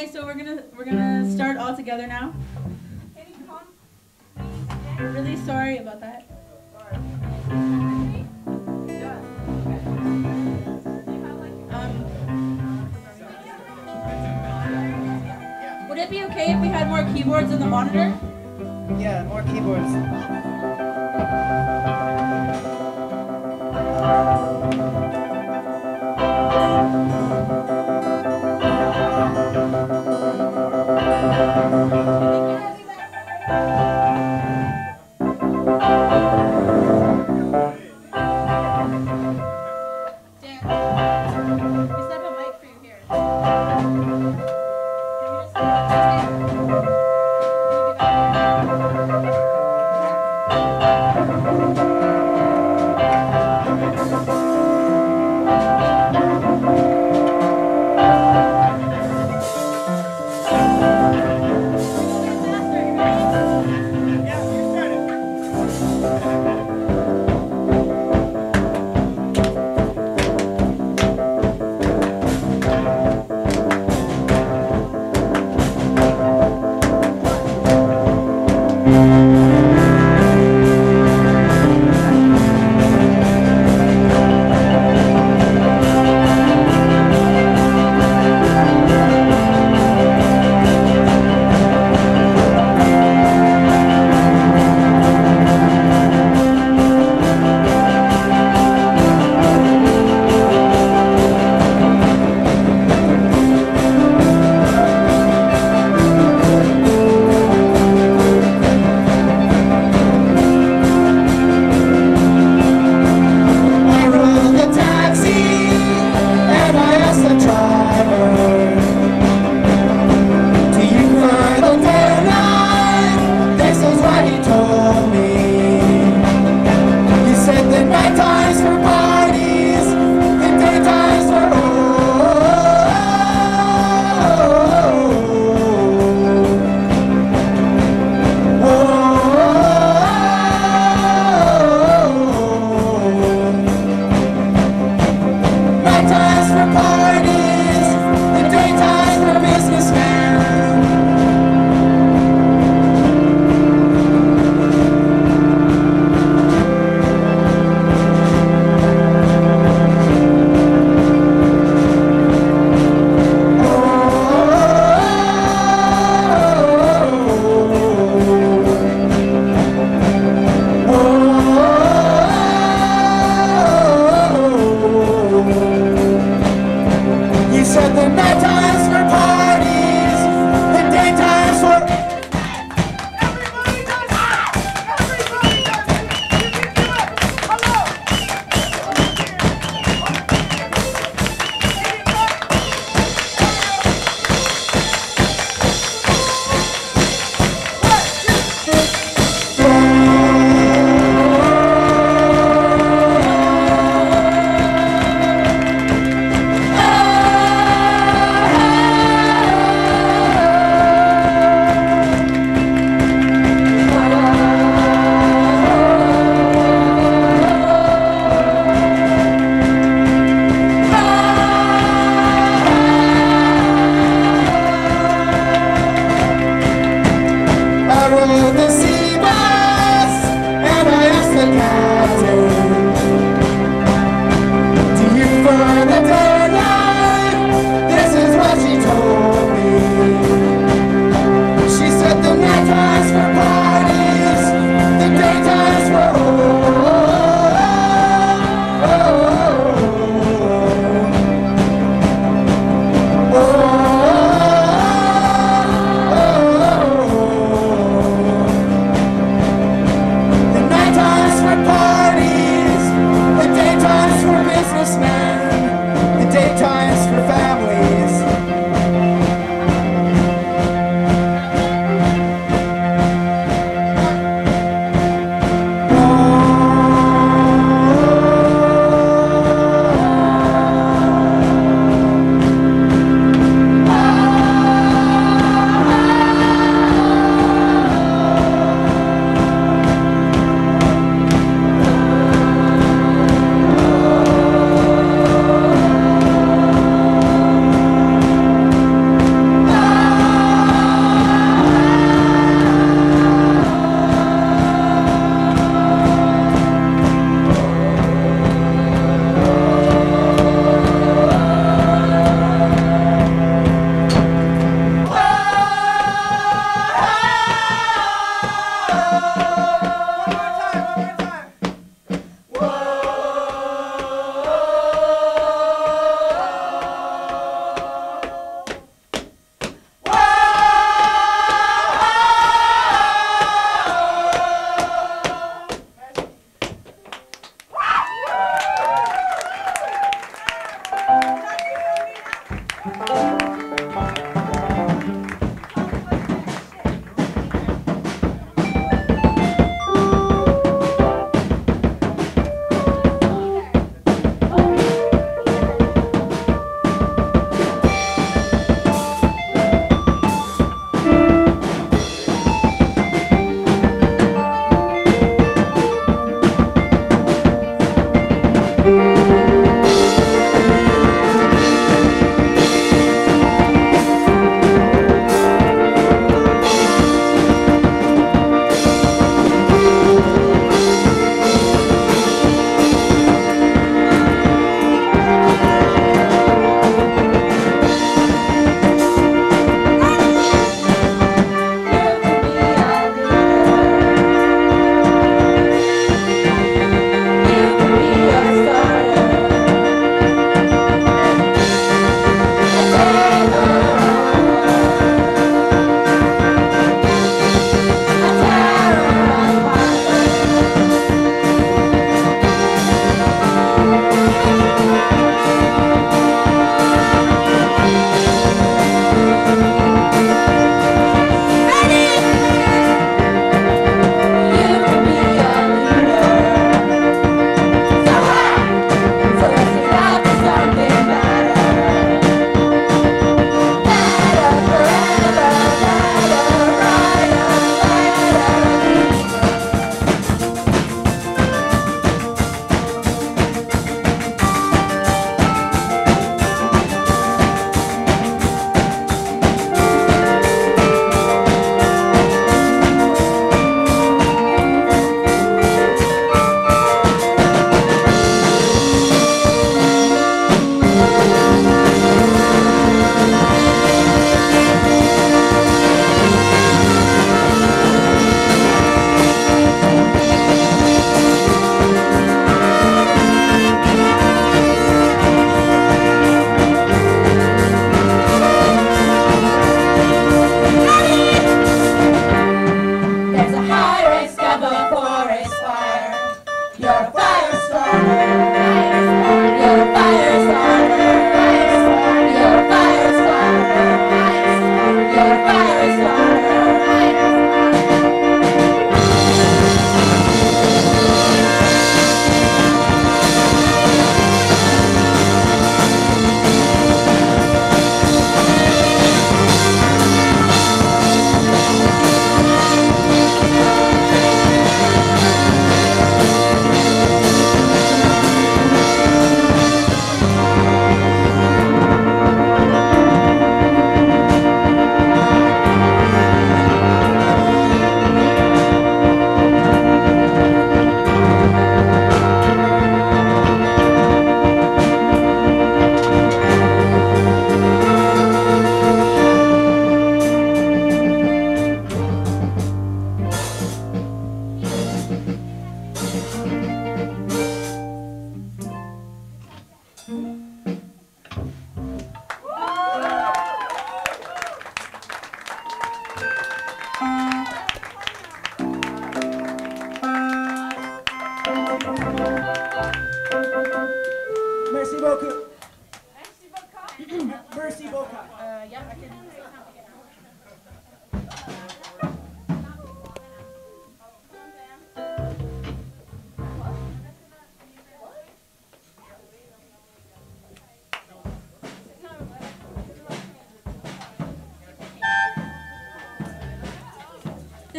Okay, so we're gonna we're gonna start all together now. I'm really sorry about that. Um, would it be okay if we had more keyboards in the monitor? Yeah, more keyboards.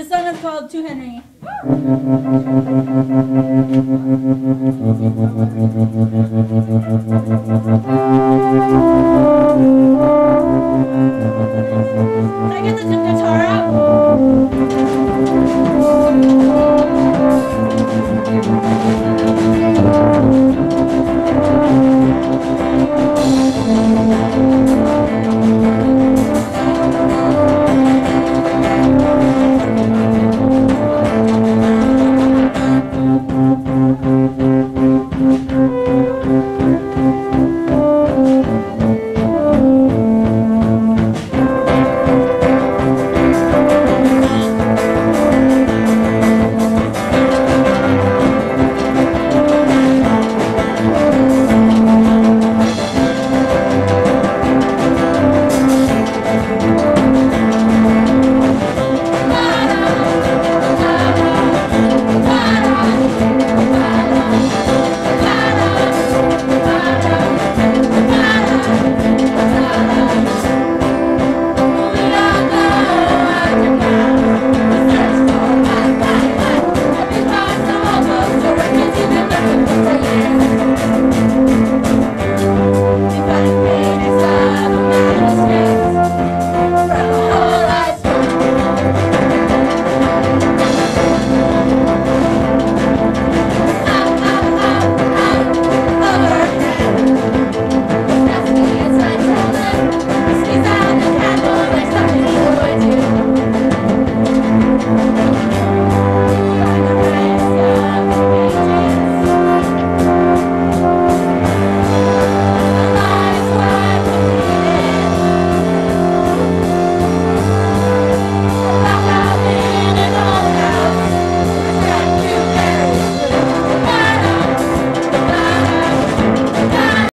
This song is called To Henry. Can I get the guitar out?